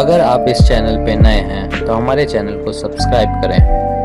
अगर आप इस चैनल पे नए हैं तो हमारे चैनल को सब्सक्राइब करें।